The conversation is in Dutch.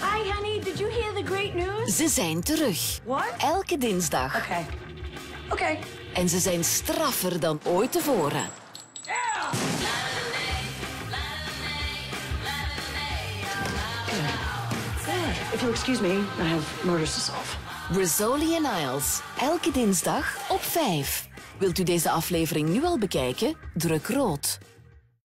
Hi, honey. Did you hear the great news? Ze zijn terug. What? Elke dinsdag. Okay. Okay. En ze zijn straffer dan ooit tevoren. If you'll excuse me, I have murders to solve. Rizzoli en Isles. Elke dinsdag op 5. Wilt u deze aflevering nu al bekijken? Druk rood.